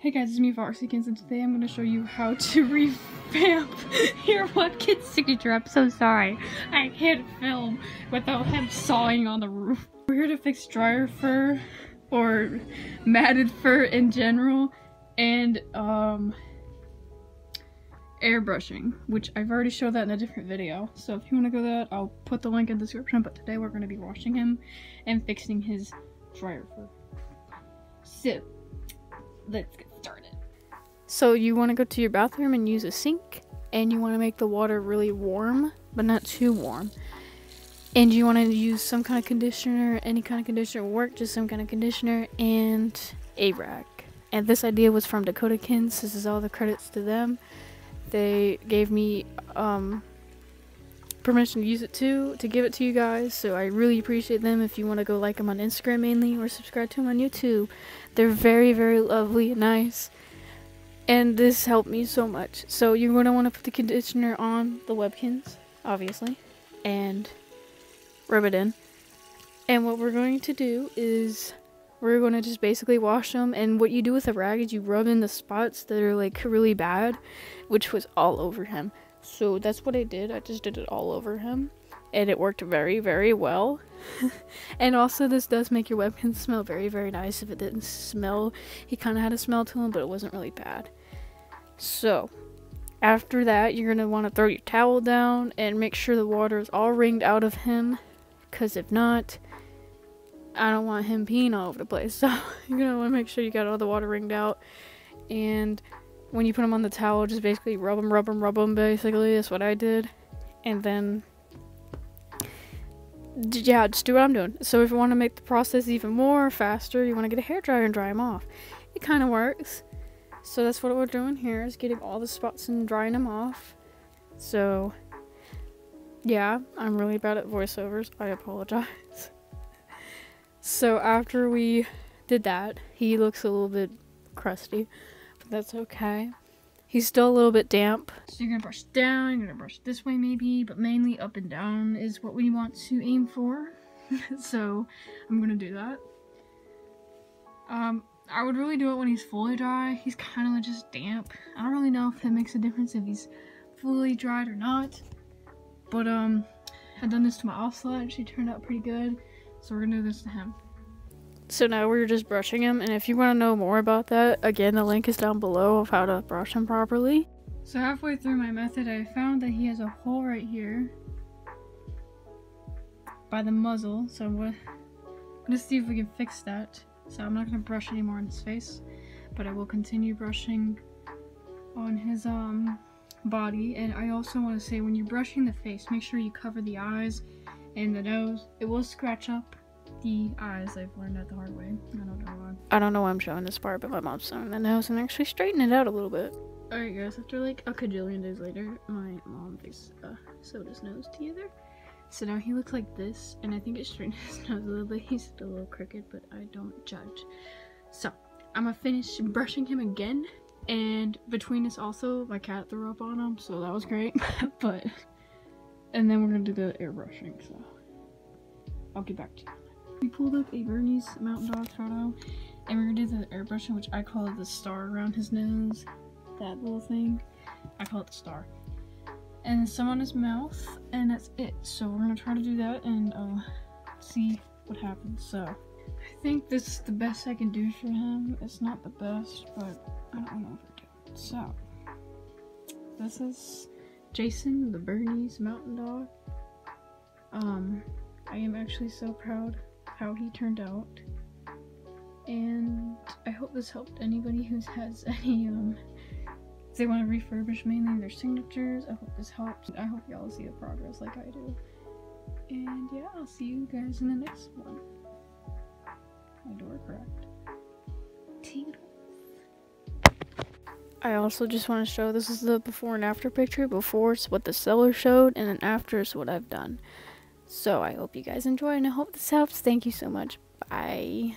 Hey guys, it's me Foxykinz and today I'm going to show you how to revamp your Webkinz signature. I'm so sorry. I can't film without him sawing on the roof. We're here to fix dryer fur or matted fur in general and um airbrushing, which I've already showed that in a different video. So if you want to go that, I'll put the link in the description, but today we're going to be washing him and fixing his dryer fur. So, let's started. So you want to go to your bathroom and use a sink and you want to make the water really warm, but not too warm. And you want to use some kind of conditioner, any kind of conditioner will work, just some kind of conditioner and a rag. And this idea was from Dakota.Kinz. This is all the credits to them. They gave me um, permission to use it too, to give it to you guys. So I really appreciate them. If you want to go like them on Instagram mainly or subscribe to them on YouTube, they're very, very lovely and nice. And this helped me so much. So you're going to want to put the conditioner on the Webkinz, obviously, and rub it in. And what we're going to do is we're going to just basically wash them. And what you do with a rag is you rub in the spots that are like really bad, which was all over him. So that's what I did. I just did it all over him. And it worked very, very well. and also, this does make your Webkinz smell very, very nice. If it didn't smell, he kind of had a smell to him, but it wasn't really bad. So, after that, you're going to want to throw your towel down and make sure the water is all wringed out of him. Because if not, I don't want him peeing all over the place. So, you're going to want to make sure you got all the water wringed out. And when you put him on the towel, just basically rub him, rub him, rub him, basically. That's what I did. And then, yeah, just do what I'm doing. So if you want to make the process even more faster, you want to get a hair dryer and dry him off. It kind of works. So that's what we're doing here is getting all the spots and drying them off. So yeah, I'm really bad at voiceovers. I apologize. so after we did that, he looks a little bit crusty, but that's okay. He's still a little bit damp. So you're gonna brush down, you're gonna brush this way maybe, but mainly up and down is what we want to aim for. so I'm gonna do that. Um, I would really do it when he's fully dry. He's kind of just damp. I don't really know if it makes a difference if he's fully dried or not. But, um, I've done this to my ocelot. She turned out pretty good. So we're gonna do this to him. So now we're just brushing him. And if you want to know more about that, again, the link is down below of how to brush him properly. So halfway through my method, I found that he has a hole right here by the muzzle. So I'm I'm gonna see if we can fix that. So I'm not going to brush anymore on his face, but I will continue brushing on his um body. And I also want to say when you're brushing the face, make sure you cover the eyes and the nose. It will scratch up the eyes. I've learned that the hard way. I don't know why. I don't know why I'm showing this part, but my mom's showing the nose and actually straighten it out a little bit. Alright guys, after like a cajillion days later, my mom fixed uh, Soda's nose together. So now he looks like this, and I think it straightened his nose a little bit. He's a little crooked, but I don't judge. So, I'm gonna finish brushing him again, and between us also, my cat threw up on him, so that was great. but, and then we're gonna do the airbrushing, so I'll get back to you. We pulled up a Bernese Mountain Dog photo, and we're gonna do the airbrushing, which I call the star around his nose. That little thing. I call it the star and some on his mouth, and that's it. So we're gonna try to do that and uh, see what happens. So I think this is the best I can do for him. It's not the best, but I don't know if I. So this is Jason, the Bernese Mountain Dog. Um, I am actually so proud how he turned out. And I hope this helped anybody who has any um they want to refurbish mainly their signatures. I hope this helps. I hope y'all see the progress like I do. And yeah, I'll see you guys in the next one. My door cracked. I also just want to show this is the before and after picture. Before is what the seller showed, and then after is what I've done. So I hope you guys enjoy, and I hope this helps. Thank you so much. Bye.